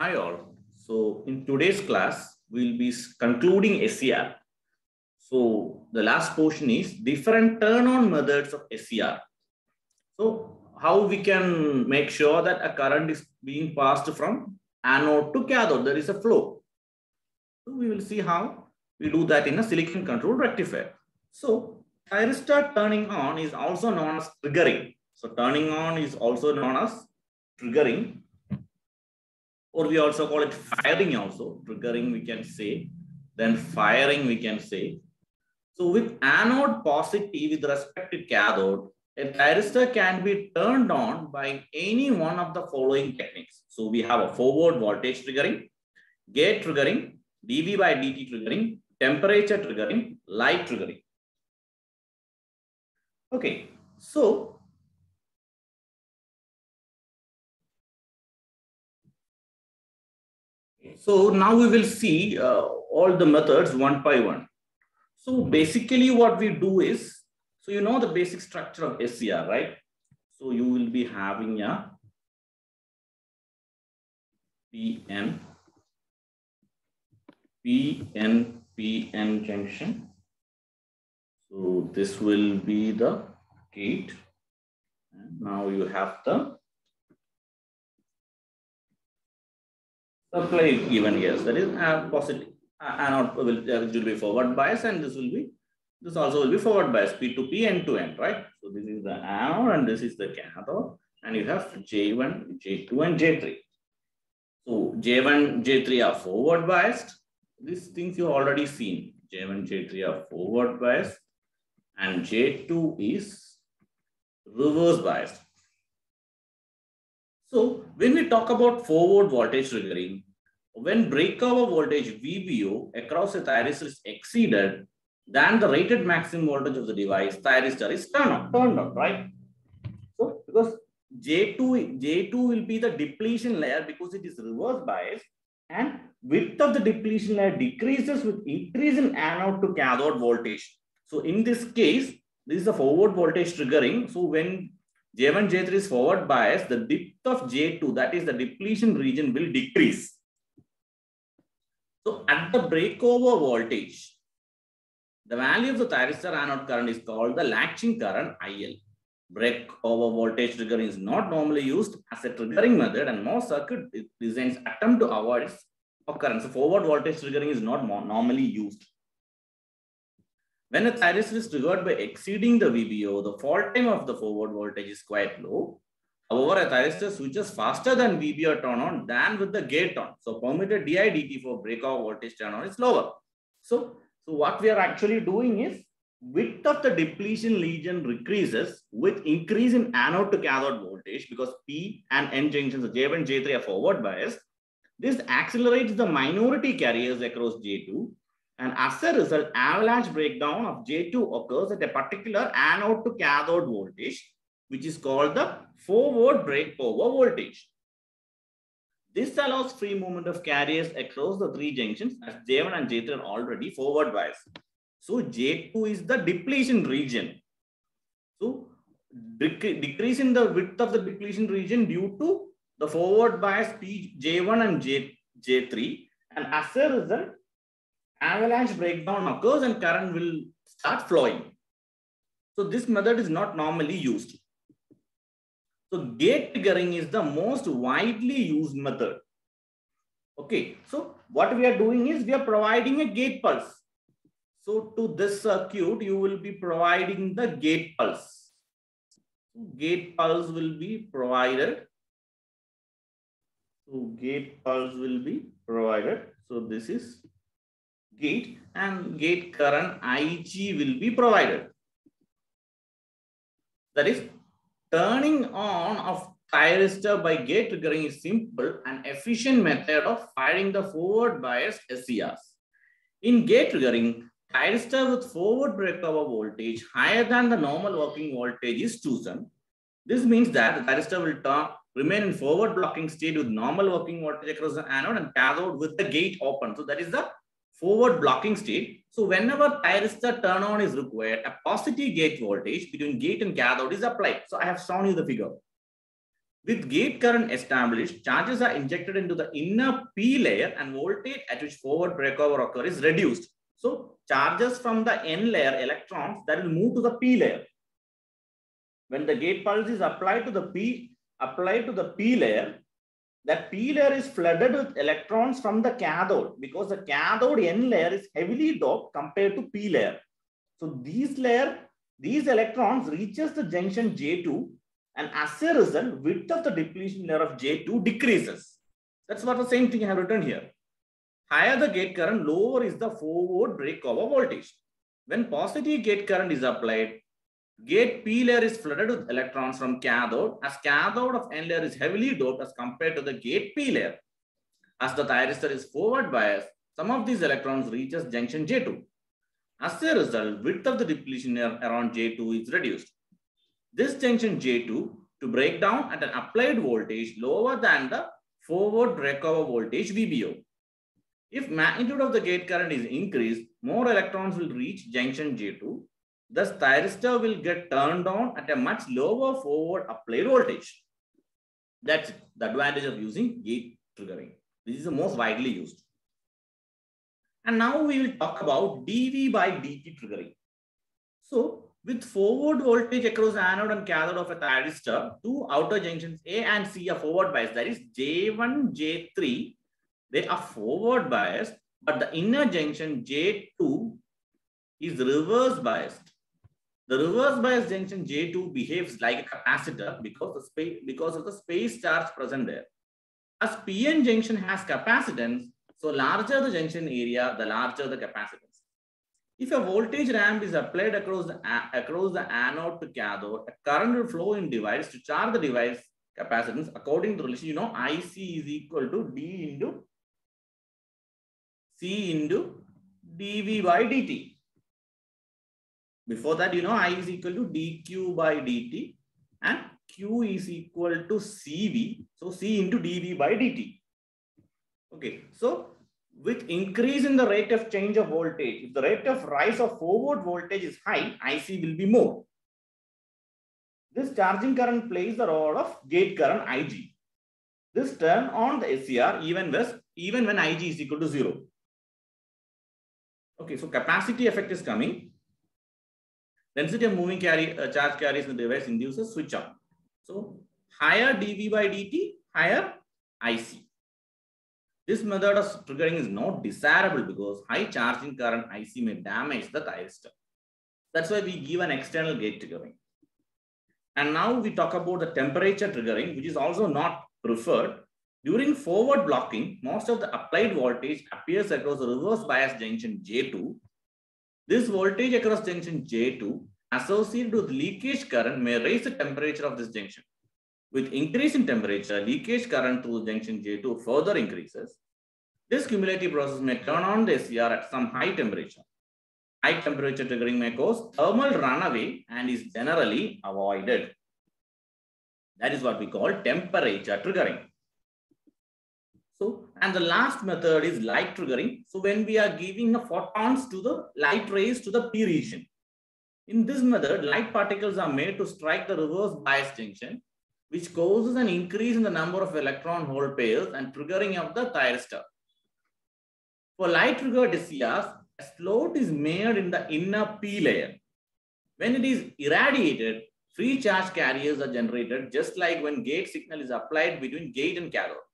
Hi all. So in today's class, we'll be concluding SCR. So the last portion is different turn-on methods of SCR. So how we can make sure that a current is being passed from anode to cathode, there is a flow. So we will see how we do that in a silicon controlled rectifier. So thyristor turning on is also known as triggering. So turning on is also known as triggering or we also call it firing also. Triggering we can say, then firing we can say. So with anode positive with respect to cathode, a thyristor can be turned on by any one of the following techniques. So we have a forward voltage triggering, gate triggering, dV by dt triggering, temperature triggering, light triggering. Okay, so So now we will see uh, all the methods one by one. So basically what we do is, so you know the basic structure of SCR, right? So you will be having a PN, PN, PN junction. So this will be the gate. And now you have the supply given yes That is uh, positive anode will, uh, will be forward bias and this will be this also will be forward bias P to P end to end, right? So this is the anode and this is the cathode and you have J1, J2 and J3. So J1, J3 are forward biased. These things you already seen. J1, J3 are forward biased and J2 is reverse biased. When we talk about forward voltage triggering, when breakover voltage VBO across a thyristor is exceeded then the rated maximum voltage of the device, thyristor is turned on, turned on, right? So because J2, J2 will be the depletion layer because it is reverse bias and width of the depletion layer decreases with increase in anode to cathode voltage. So in this case, this is a forward voltage triggering. So when J1, J3 is forward bias, the depth of J2, that is the depletion region will decrease. So at the breakover voltage, the value of the thyristor anode current is called the latching current IL. Breakover voltage triggering is not normally used as a triggering method and most circuit designs attempt to avoid its occurrence. So forward voltage triggering is not normally used. When a thyristor is triggered by exceeding the VBO, the fall time of the forward voltage is quite low. However, a thyristor switches faster than VBO turn on than with the gate on. So permitted DI dt for breakover voltage turn on is lower. So, so what we are actually doing is width of the depletion region decreases with increase in anode to cathode voltage because P and N junctions, J1, J3 are forward biased. This accelerates the minority carriers across J2 and as a result, avalanche breakdown of J2 occurs at a particular anode to cathode voltage, which is called the forward breakover voltage. This allows free movement of carriers across the three junctions as J1 and J3 are already forward biased. So J2 is the depletion region. So decrease in the width of the depletion region due to the forward bias P, J1 and J, J3. And as a result, avalanche breakdown occurs and current will start flowing. So this method is not normally used. So gate triggering is the most widely used method. Okay, so what we are doing is we are providing a gate pulse. So to this circuit, you will be providing the gate pulse. Gate pulse will be provided. So gate pulse will be provided. So this is gate and gate current IG will be provided. That is, turning on of thyristor by gate triggering is simple and efficient method of firing the forward bias SCRs. In gate triggering, thyristor with forward breakover voltage higher than the normal working voltage is chosen. This means that the thyristor will turn, remain in forward blocking state with normal working voltage across the anode and cathode with the gate open. So that is the forward blocking state. So whenever thyristor turn on is required, a positive gate voltage between gate and cathode is applied. So I have shown you the figure. With gate current established, charges are injected into the inner P layer and voltage at which forward breakover occur is reduced. So charges from the N layer electrons that will move to the P layer. When the gate pulse is applied to the P, applied to the P layer, that P layer is flooded with electrons from the cathode because the cathode N layer is heavily doped compared to P layer. So these layer, these electrons reaches the junction J2 and as a result, width of the depletion layer of J2 decreases. That's what the same thing I have written here. Higher the gate current, lower is the forward breakover voltage. When positive gate current is applied, Gate P layer is flooded with electrons from cathode as cathode of N layer is heavily doped as compared to the gate P layer. As the thyristor is forward biased, some of these electrons reaches junction J2. As a result, width of the depletion layer around J2 is reduced. This junction J2 to break down at an applied voltage lower than the forward breakover voltage VBO. If magnitude of the gate current is increased, more electrons will reach junction J2 Thus, thyristor will get turned on at a much lower forward applied voltage. That's the advantage of using gate triggering. This is the most widely used. And now we will talk about dV by dt triggering. So, with forward voltage across anode and cathode of a thyristor, two outer junctions A and C are forward biased. That is J1, J3, they are forward biased, but the inner junction J2 is reverse biased. The reverse bias junction J2 behaves like a capacitor because, the space, because of the space charge present there. As PN junction has capacitance, so larger the junction area, the larger the capacitance. If a voltage ramp is applied across the, across the anode to cathode, a current will flow in device to charge the device capacitance according to the relation. You know, IC is equal to D into C into dV by dt. Before that, you know, I is equal to dq by dt and q is equal to cv. So c into dv by dt. Okay, so with increase in the rate of change of voltage, if the rate of rise of forward voltage is high, IC will be more. This charging current plays the role of gate current IG. This turn on the SCR even, with, even when IG is equal to zero. Okay, so capacity effect is coming. Density of moving carry, uh, charge carries in the device induces switch on. So higher dV by dt, higher IC. This method of triggering is not desirable because high charging current IC may damage the thyristor. That's why we give an external gate triggering. And now we talk about the temperature triggering, which is also not preferred. During forward blocking, most of the applied voltage appears across the reverse bias junction J2 this voltage across junction J2 associated with leakage current may raise the temperature of this junction. With increase in temperature, leakage current through junction J2 further increases. This cumulative process may turn on the SCR at some high temperature. High temperature triggering may cause thermal runaway and is generally avoided. That is what we call temperature triggering. So, and the last method is light triggering. So when we are giving the photons to the light rays to the P region. In this method, light particles are made to strike the reverse bias junction, which causes an increase in the number of electron hole pairs and triggering of the thyristor. For light triggered SCRs, a slot is made in the inner P layer. When it is irradiated, free charge carriers are generated just like when gate signal is applied between gate and cathode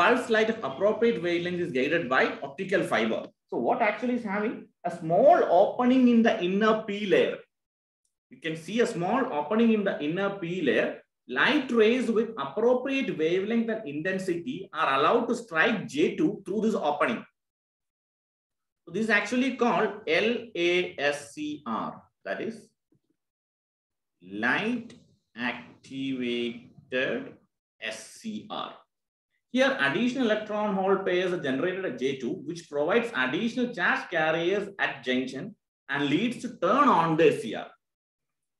pulse light of appropriate wavelength is guided by optical fiber. So what actually is having a small opening in the inner P layer. You can see a small opening in the inner P layer. Light rays with appropriate wavelength and intensity are allowed to strike J2 through this opening. So this is actually called LASCR. That is light activated SCR. Here, additional electron hole pairs are generated at J2, which provides additional charge carriers at junction and leads to turn on the SCR.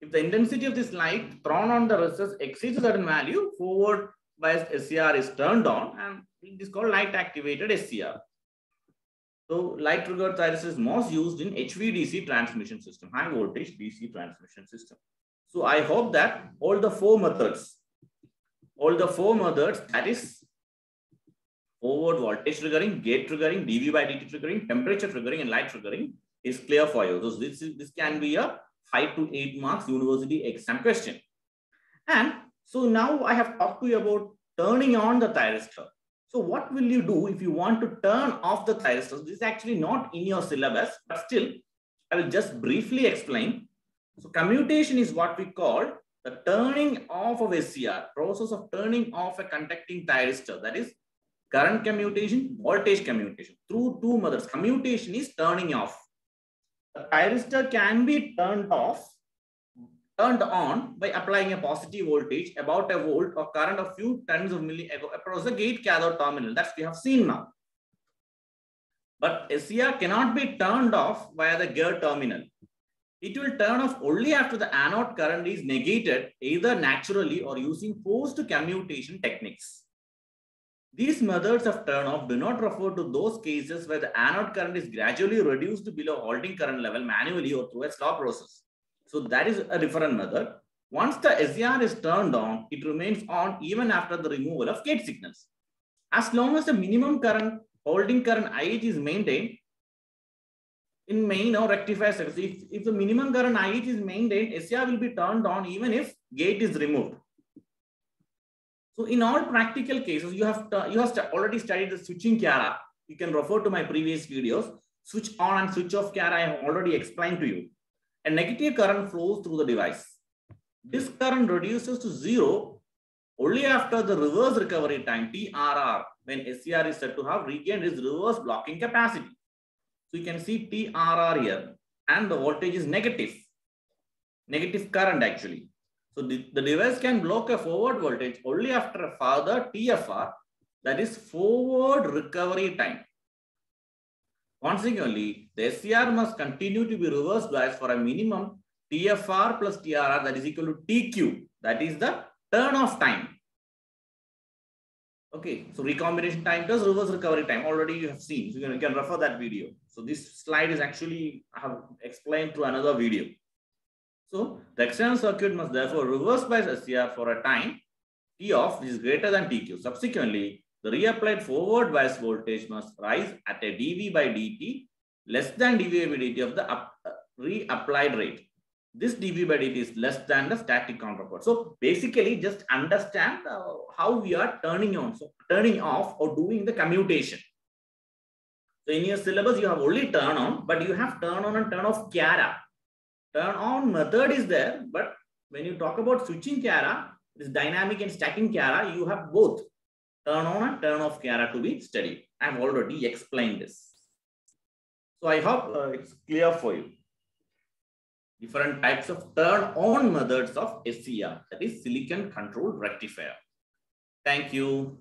If the intensity of this light thrown on the resistors exceeds a certain value, forward biased SCR is turned on and it is called light activated SCR. So light triggered thyristor is most used in HVDC transmission system, high voltage DC transmission system. So I hope that all the four methods all the four methods, that is forward voltage triggering, gate triggering, dV by dt triggering, temperature triggering, and light triggering is clear for you. So this, is, this can be a five to eight marks university exam question. And so now I have talked to you about turning on the thyristor. So what will you do if you want to turn off the thyristor? This is actually not in your syllabus, but still I will just briefly explain. So commutation is what we call the turning off of SCR, process of turning off a conducting thyristor. That is current commutation, voltage commutation through two methods. Commutation is turning off. The thyristor can be turned off, turned on by applying a positive voltage about a volt or current of few tens of milli across the gate cathode terminal. That's we have seen now. But SCR cannot be turned off via the gear terminal. It will turn off only after the anode current is negated either naturally or using forced commutation techniques. These methods of turn off do not refer to those cases where the anode current is gradually reduced below holding current level manually or through a slow process. So that is a different method. Once the SCR is turned on, it remains on even after the removal of gate signals. As long as the minimum current, holding current IH is maintained, in main or rectifier circuits, if, if the minimum current IH is maintained, SCR will be turned on even if gate is removed. So in all practical cases, you have to, you have already studied the switching chiara. You can refer to my previous videos. Switch on and switch off chiara I have already explained to you. A negative current flows through the device. This current reduces to zero only after the reverse recovery time, TRR, when SCR is said to have regained its reverse blocking capacity. So you can see TRR here and the voltage is negative, negative current actually. So the, the device can block a forward voltage only after a further TFR, that is forward recovery time. Consequently, the SCR must continue to be reverse biased for a minimum TFR plus TRR that is equal to TQ, that is the turn off time. Okay, so recombination time plus reverse recovery time already you have seen. So you can, you can refer that video. So this slide is actually I have explained through another video. So the external circuit must therefore reverse bias SCR for a time T off is greater than TQ. Subsequently, the reapplied forward bias voltage must rise at a dV by dt less than dV by dt of the up, uh, reapplied rate. This dV by dt is less than the static counterpart. So basically just understand uh, how we are turning on, so turning off or doing the commutation. So in your syllabus, you have only turn on, but you have turn on and turn off chiara. Turn on method is there, but when you talk about switching chiara, this dynamic and stacking chiara, you have both turn on and turn off chiara to be studied. I have already explained this. So I hope uh, it's clear for you. Different types of turn on methods of SCR, that is silicon control rectifier. Thank you.